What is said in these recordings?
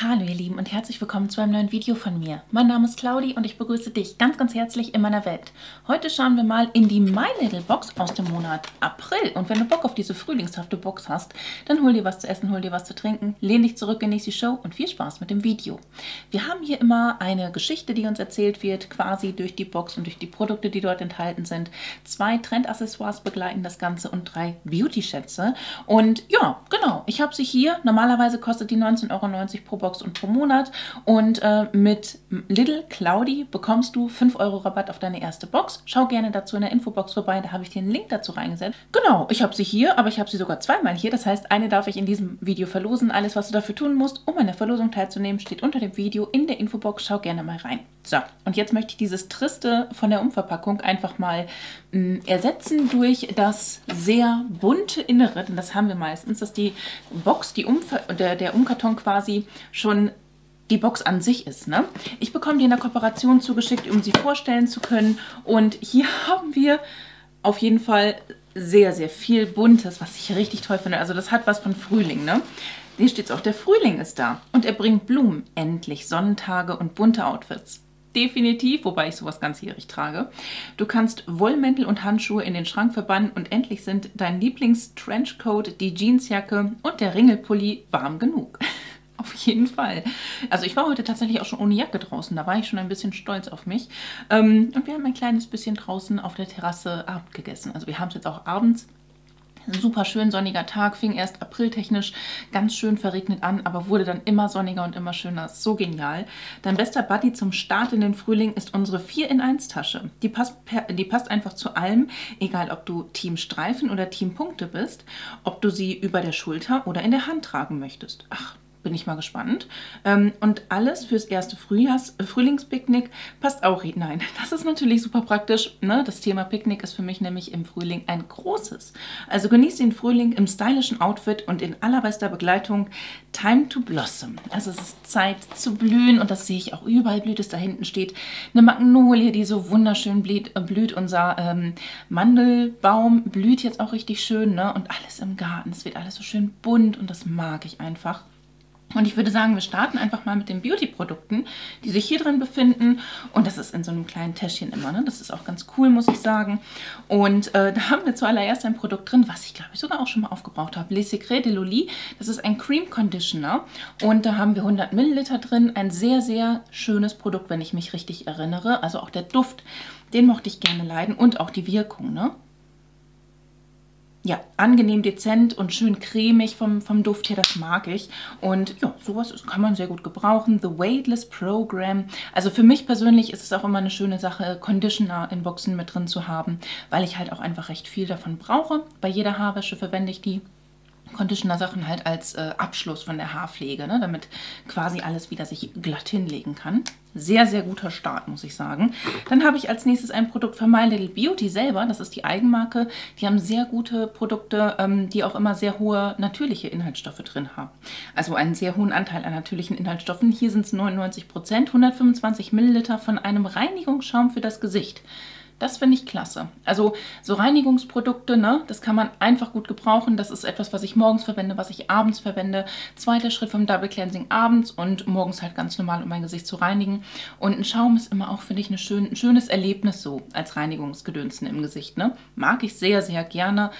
Hallo ihr Lieben und herzlich willkommen zu einem neuen Video von mir. Mein Name ist Claudi und ich begrüße dich ganz ganz herzlich in meiner Welt. Heute schauen wir mal in die My Little Box aus dem Monat April und wenn du Bock auf diese frühlingshafte Box hast, dann hol dir was zu essen, hol dir was zu trinken, lehn dich zurück, genieß die Show und viel Spaß mit dem Video. Wir haben hier immer eine Geschichte, die uns erzählt wird, quasi durch die Box und durch die Produkte, die dort enthalten sind. Zwei Trendaccessoires begleiten das Ganze und drei Beauty-Schätze und ja, genau, ich habe sie hier. Normalerweise kostet die 19,90 Euro pro Box Box und pro Monat. Und äh, mit Little Cloudy bekommst du 5 Euro Rabatt auf deine erste Box. Schau gerne dazu in der Infobox vorbei, da habe ich dir einen Link dazu reingesetzt. Genau, ich habe sie hier, aber ich habe sie sogar zweimal hier. Das heißt, eine darf ich in diesem Video verlosen. Alles, was du dafür tun musst, um an der Verlosung teilzunehmen, steht unter dem Video in der Infobox. Schau gerne mal rein. So, und jetzt möchte ich dieses Triste von der Umverpackung einfach mal mh, mm, ersetzen durch das sehr bunte Innere, denn das haben wir meistens, dass die Box, die Umver der, der Umkarton quasi schon die Box an sich ist. Ne? Ich bekomme die in der Kooperation zugeschickt, um sie vorstellen zu können. Und hier haben wir auf jeden Fall sehr, sehr viel Buntes, was ich richtig toll finde. Also das hat was von Frühling. Ne? Hier steht es auch, der Frühling ist da. Und er bringt Blumen, endlich Sonnentage und bunte Outfits. Definitiv, wobei ich sowas ganzjährig trage. Du kannst Wollmäntel und Handschuhe in den Schrank verbannen und endlich sind dein Lieblings-Trenchcoat, die Jeansjacke und der Ringelpulli warm genug. Auf jeden Fall. Also ich war heute tatsächlich auch schon ohne Jacke draußen. Da war ich schon ein bisschen stolz auf mich. Ähm, und wir haben ein kleines bisschen draußen auf der Terrasse Abend gegessen. Also wir haben es jetzt auch abends. Super schön sonniger Tag, fing erst apriltechnisch ganz schön verregnet an, aber wurde dann immer sonniger und immer schöner. So genial. Dein bester Buddy zum Start in den Frühling ist unsere 4 in 1 Tasche. Die passt, die passt einfach zu allem, egal ob du Team Streifen oder Team Punkte bist, ob du sie über der Schulter oder in der Hand tragen möchtest. Ach, bin ich mal gespannt. Ähm, und alles fürs erste Frühjahrs äh, Frühlingspicknick passt auch hinein. Das ist natürlich super praktisch. Ne? Das Thema Picknick ist für mich nämlich im Frühling ein großes. Also genießt den Frühling im stylischen Outfit und in allerbester Begleitung. Time to blossom. Also es ist Zeit zu blühen und das sehe ich auch überall blüht es da hinten steht. Eine Magnolie, die so wunderschön blüht. Äh, blüht. Unser ähm, Mandelbaum blüht jetzt auch richtig schön. Ne? Und alles im Garten. Es wird alles so schön bunt und das mag ich einfach. Und ich würde sagen, wir starten einfach mal mit den Beauty-Produkten, die sich hier drin befinden. Und das ist in so einem kleinen Täschchen immer. Ne? Das ist auch ganz cool, muss ich sagen. Und äh, da haben wir zuallererst ein Produkt drin, was ich glaube ich sogar auch schon mal aufgebraucht habe. Les Secrets de Loli. Das ist ein Cream Conditioner. Und da haben wir 100 Milliliter drin. Ein sehr, sehr schönes Produkt, wenn ich mich richtig erinnere. Also auch der Duft, den mochte ich gerne leiden. Und auch die Wirkung, ne? Ja, angenehm dezent und schön cremig vom, vom Duft her, das mag ich. Und ja, sowas kann man sehr gut gebrauchen. The Weightless Program. Also für mich persönlich ist es auch immer eine schöne Sache, Conditioner in Boxen mit drin zu haben, weil ich halt auch einfach recht viel davon brauche. Bei jeder Haarwäsche verwende ich die. Conditioner-Sachen halt als äh, Abschluss von der Haarpflege, ne, damit quasi alles wieder sich glatt hinlegen kann. Sehr, sehr guter Start, muss ich sagen. Dann habe ich als nächstes ein Produkt von My Little Beauty selber. Das ist die Eigenmarke. Die haben sehr gute Produkte, ähm, die auch immer sehr hohe natürliche Inhaltsstoffe drin haben. Also einen sehr hohen Anteil an natürlichen Inhaltsstoffen. Hier sind es 99 Prozent, 125 Milliliter von einem Reinigungsschaum für das Gesicht. Das finde ich klasse. Also so Reinigungsprodukte, ne, das kann man einfach gut gebrauchen. Das ist etwas, was ich morgens verwende, was ich abends verwende. Zweiter Schritt vom Double Cleansing abends und morgens halt ganz normal, um mein Gesicht zu reinigen. Und ein Schaum ist immer auch, finde ich, eine schön, ein schönes Erlebnis so als Reinigungsgedönsen im Gesicht. Ne? Mag ich sehr, sehr gerne.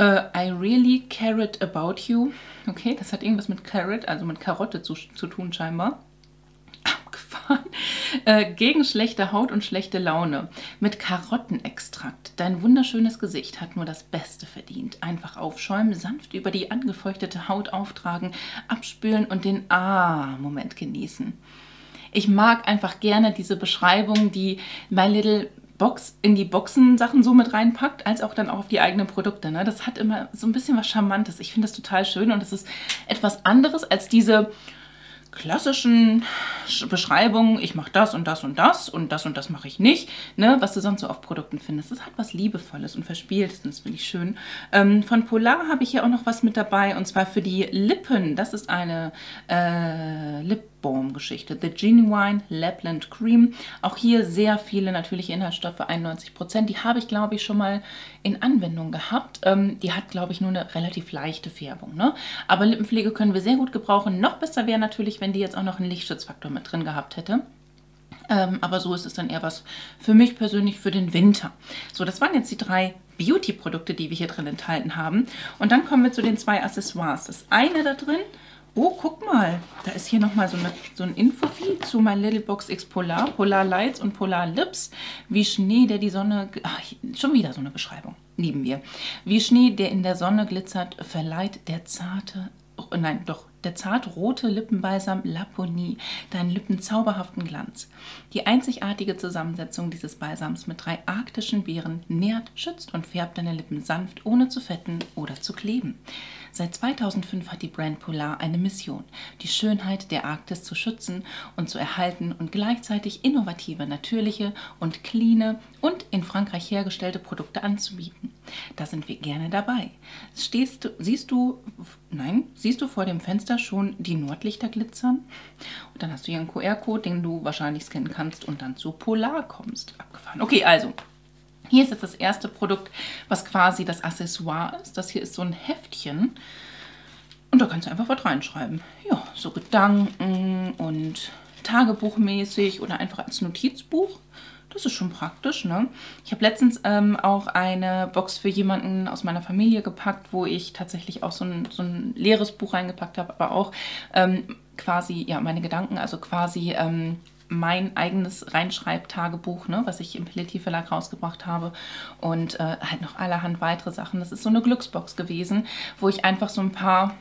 Uh, I really care about you. Okay, das hat irgendwas mit Carrot, also mit Karotte zu, zu tun scheinbar. Äh, gegen schlechte Haut und schlechte Laune. Mit Karottenextrakt. Dein wunderschönes Gesicht hat nur das Beste verdient. Einfach aufschäumen, sanft über die angefeuchtete Haut auftragen, abspülen und den Ah-Moment genießen. Ich mag einfach gerne diese Beschreibung, die My Little Box in die Boxen-Sachen so mit reinpackt, als auch dann auch auf die eigenen Produkte. Ne? Das hat immer so ein bisschen was Charmantes. Ich finde das total schön und es ist etwas anderes als diese klassischen Beschreibungen, ich mache das und das und das und das und das mache ich nicht, ne, was du sonst so auf Produkten findest. Das hat was Liebevolles und Verspieltes und das finde ich schön. Ähm, von Polar habe ich hier auch noch was mit dabei und zwar für die Lippen. Das ist eine äh, Lip Baumgeschichte. The Genuine Lapland Cream. Auch hier sehr viele natürliche Inhaltsstoffe, 91%. Die habe ich, glaube ich, schon mal in Anwendung gehabt. Ähm, die hat, glaube ich, nur eine relativ leichte Färbung. Ne? Aber Lippenpflege können wir sehr gut gebrauchen. Noch besser wäre natürlich, wenn die jetzt auch noch einen Lichtschutzfaktor mit drin gehabt hätte. Ähm, aber so ist es dann eher was für mich persönlich für den Winter. So, das waren jetzt die drei Beauty-Produkte, die wir hier drin enthalten haben. Und dann kommen wir zu den zwei Accessoires. Das eine da drin Oh, guck mal. Da ist hier nochmal so, so ein Infofeed zu My Little Box X Polar, Polar Lights und Polar Lips. Wie Schnee, der die Sonne... Ach, schon wieder so eine Beschreibung. Lieben wir. Wie Schnee, der in der Sonne glitzert, verleiht der zarte... Oh, nein, doch der zartrote Lippenbalsam Laponie, deinen Lippen zauberhaften Glanz. Die einzigartige Zusammensetzung dieses Balsams mit drei arktischen Beeren nährt, schützt und färbt deine Lippen sanft, ohne zu fetten oder zu kleben. Seit 2005 hat die Brand Polar eine Mission, die Schönheit der Arktis zu schützen und zu erhalten und gleichzeitig innovative, natürliche und cleane und in Frankreich hergestellte Produkte anzubieten. Da sind wir gerne dabei. Stehst du, siehst du, nein, siehst du vor dem Fenster schon die Nordlichter glitzern? Und dann hast du hier einen QR-Code, den du wahrscheinlich scannen kannst und dann zu Polar kommst. Abgefahren. Okay, also hier ist jetzt das erste Produkt, was quasi das Accessoire ist. Das hier ist so ein Heftchen. Und da kannst du einfach was reinschreiben. Ja, so Gedanken und Tagebuchmäßig oder einfach als Notizbuch. Das ist schon praktisch, ne? Ich habe letztens ähm, auch eine Box für jemanden aus meiner Familie gepackt, wo ich tatsächlich auch so ein, so ein leeres Buch reingepackt habe, aber auch ähm, quasi, ja, meine Gedanken, also quasi ähm, mein eigenes Reinschreibtagebuch, ne, was ich im Pelletier Verlag rausgebracht habe und äh, halt noch allerhand weitere Sachen. Das ist so eine Glücksbox gewesen, wo ich einfach so ein paar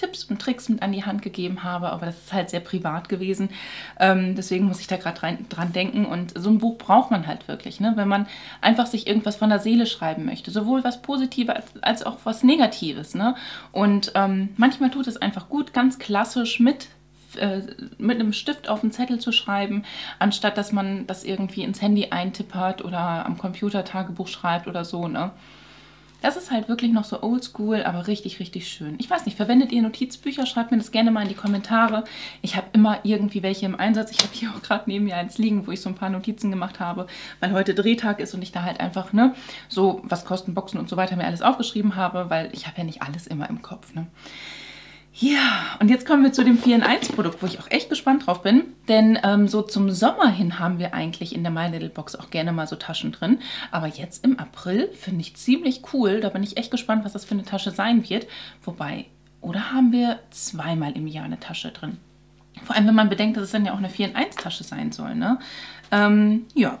Tipps und Tricks mit an die Hand gegeben habe, aber das ist halt sehr privat gewesen. Ähm, deswegen muss ich da gerade dran denken und so ein Buch braucht man halt wirklich, ne? wenn man einfach sich irgendwas von der Seele schreiben möchte, sowohl was Positives als, als auch was Negatives. Ne? Und ähm, manchmal tut es einfach gut, ganz klassisch mit äh, mit einem Stift auf einen Zettel zu schreiben, anstatt dass man das irgendwie ins Handy eintippert oder am Computer Tagebuch schreibt oder so, ne? Das ist halt wirklich noch so oldschool, aber richtig, richtig schön. Ich weiß nicht, verwendet ihr Notizbücher? Schreibt mir das gerne mal in die Kommentare. Ich habe immer irgendwie welche im Einsatz. Ich habe hier auch gerade neben mir eins liegen, wo ich so ein paar Notizen gemacht habe, weil heute Drehtag ist und ich da halt einfach, ne, so was kosten Boxen und so weiter mir alles aufgeschrieben habe, weil ich habe ja nicht alles immer im Kopf, ne. Ja, und jetzt kommen wir zu dem 4 in 1 Produkt, wo ich auch echt gespannt drauf bin. Denn ähm, so zum Sommer hin haben wir eigentlich in der My Little Box auch gerne mal so Taschen drin. Aber jetzt im April finde ich ziemlich cool. Da bin ich echt gespannt, was das für eine Tasche sein wird. Wobei, oder haben wir zweimal im Jahr eine Tasche drin? Vor allem, wenn man bedenkt, dass es dann ja auch eine 4 in 1 Tasche sein soll. Ne? Ähm, ja,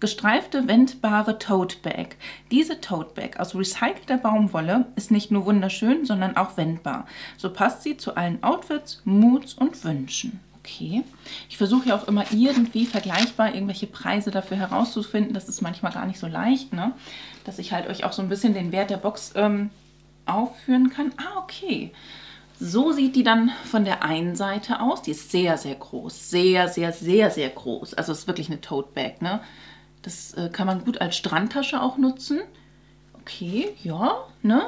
gestreifte wendbare Tote Bag. Diese Tote Bag aus recycelter Baumwolle ist nicht nur wunderschön, sondern auch wendbar. So passt sie zu allen Outfits, Moods und Wünschen. Okay, ich versuche ja auch immer irgendwie vergleichbar irgendwelche Preise dafür herauszufinden. Das ist manchmal gar nicht so leicht, ne? dass ich halt euch auch so ein bisschen den Wert der Box ähm, aufführen kann. Ah, okay. So sieht die dann von der einen Seite aus. Die ist sehr, sehr groß. Sehr, sehr, sehr, sehr groß. Also es ist wirklich eine Tote Bag. Ne? Das äh, kann man gut als Strandtasche auch nutzen. Okay, ja, ne?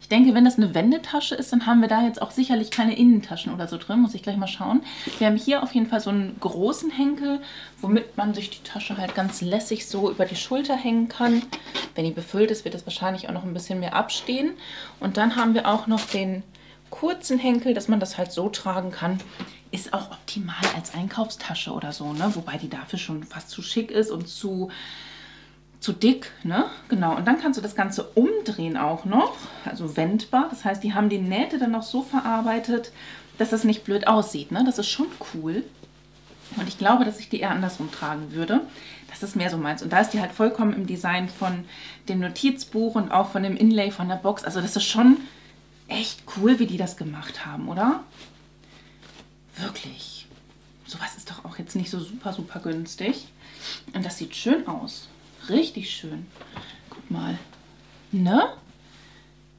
Ich denke, wenn das eine Wendetasche ist, dann haben wir da jetzt auch sicherlich keine Innentaschen oder so drin. Muss ich gleich mal schauen. Wir haben hier auf jeden Fall so einen großen Henkel, womit man sich die Tasche halt ganz lässig so über die Schulter hängen kann. Wenn die befüllt ist, wird das wahrscheinlich auch noch ein bisschen mehr abstehen. Und dann haben wir auch noch den kurzen Henkel, dass man das halt so tragen kann. Ist auch optimal als Einkaufstasche oder so, ne? Wobei die dafür schon fast zu schick ist und zu, zu dick, ne? Genau, und dann kannst du das Ganze umdrehen auch noch, also wendbar. Das heißt, die haben die Nähte dann auch so verarbeitet, dass das nicht blöd aussieht, ne? Das ist schon cool. Und ich glaube, dass ich die eher andersrum tragen würde. Das ist mehr so meins. Und da ist die halt vollkommen im Design von dem Notizbuch und auch von dem Inlay von der Box. Also das ist schon echt cool, wie die das gemacht haben, oder? Wirklich. Sowas ist doch auch jetzt nicht so super, super günstig. Und das sieht schön aus. Richtig schön. Guck mal. Ne?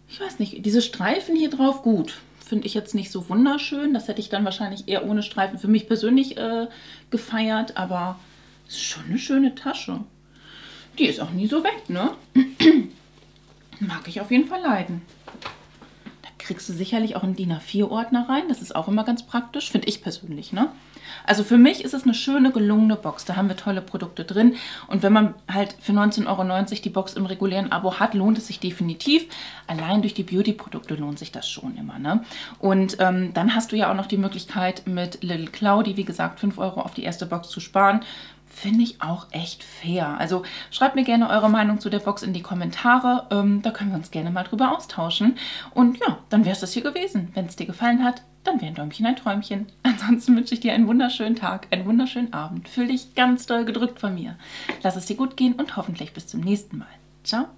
Ich weiß nicht, diese Streifen hier drauf, gut. Finde ich jetzt nicht so wunderschön. Das hätte ich dann wahrscheinlich eher ohne Streifen für mich persönlich äh, gefeiert. Aber es ist schon eine schöne Tasche. Die ist auch nie so weg, ne? Mag ich auf jeden Fall leiden kriegst du sicherlich auch einen DIN A4-Ordner rein. Das ist auch immer ganz praktisch, finde ich persönlich. Ne? Also für mich ist es eine schöne, gelungene Box. Da haben wir tolle Produkte drin. Und wenn man halt für 19,90 Euro die Box im regulären Abo hat, lohnt es sich definitiv. Allein durch die Beauty-Produkte lohnt sich das schon immer. Ne? Und ähm, dann hast du ja auch noch die Möglichkeit mit Little Cloudy, wie gesagt, 5 Euro auf die erste Box zu sparen finde ich auch echt fair. Also schreibt mir gerne eure Meinung zu der Box in die Kommentare. Ähm, da können wir uns gerne mal drüber austauschen. Und ja, dann wäre es das hier gewesen. Wenn es dir gefallen hat, dann wäre ein Däumchen ein Träumchen. Ansonsten wünsche ich dir einen wunderschönen Tag, einen wunderschönen Abend. Fühl dich ganz doll gedrückt von mir. Lass es dir gut gehen und hoffentlich bis zum nächsten Mal. Ciao.